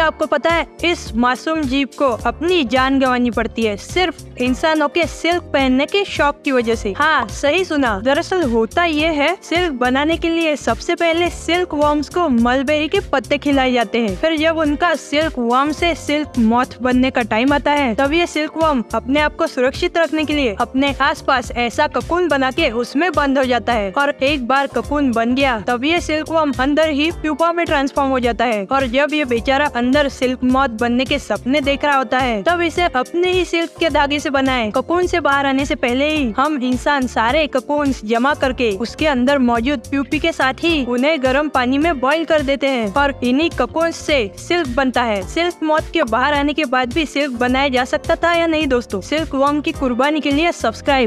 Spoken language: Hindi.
क्या आपको पता है, इस मासूम जीव को अपनी जान गंवानी पड़ती है, सिर्फ़ इंसानों के सिल्क पहनने के शौक की वजह से। हाँ सही सुना। दरअसल होता ये है, सिल्क बनाने के लिए सबसे पहले सिल्क वर्म्स को मलबेरी के पत्ते खिलाए जाते हैं। फिर जब उनका सिल्क वॉर्म से सिल्क मॉथ बनने का टाइम आता है, तब ये सिल्क वर्म अपने आप को सुरक्षित रखने के लिए अपने आसपास ऐसा ककून बना के उसमें बंद हो जाता है। और एक बार ककून बन गया, तब ये सिल्क वर्म अंदर ही प्यूपा में ट्रांसफॉर्म हो जाता है। और जब ये बेचारा अंदर सिल्क मौत बनने के सपने देख रहा होता है, तब इसे अपने ही सिल्क के धागे से बनाए। ककून से बाहर आने से पहले ही हम इंसान सारे ककून जमा करके उसके अंदर मौजूद प्यूपी के साथ ही उन्हें गर्म पानी में बॉईल कर देते हैं। और इन्हीं ककून से सिल्क बनता है। सिल्क मौत के बाहर आने के बाद भी सिल्क बनाया जा सकता था या नहीं दोस्तों? सिल्क वर्म की कुर्बानी के लिए सब्सक्राइब।